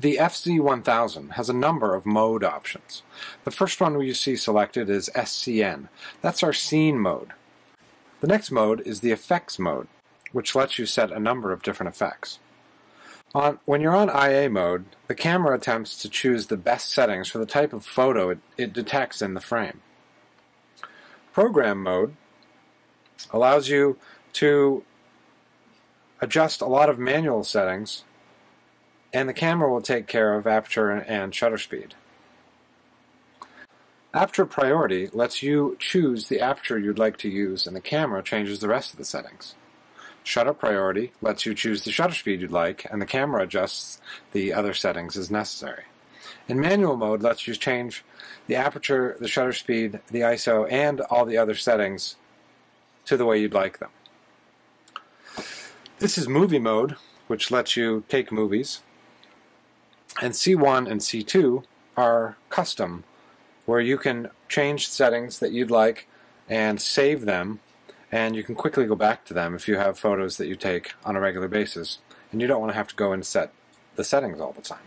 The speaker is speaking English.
The FZ1000 has a number of mode options. The first one you see selected is SCN. That's our scene mode. The next mode is the effects mode, which lets you set a number of different effects. On, when you're on IA mode, the camera attempts to choose the best settings for the type of photo it, it detects in the frame. Program mode allows you to adjust a lot of manual settings and the camera will take care of aperture and shutter speed. Aperture priority lets you choose the aperture you'd like to use and the camera changes the rest of the settings. Shutter priority lets you choose the shutter speed you'd like, and the camera adjusts the other settings as necessary. In manual mode lets you change the aperture, the shutter speed, the ISO, and all the other settings to the way you'd like them. This is movie mode, which lets you take movies. And C1 and C2 are custom, where you can change settings that you'd like and save them and you can quickly go back to them if you have photos that you take on a regular basis and you don't want to have to go and set the settings all the time.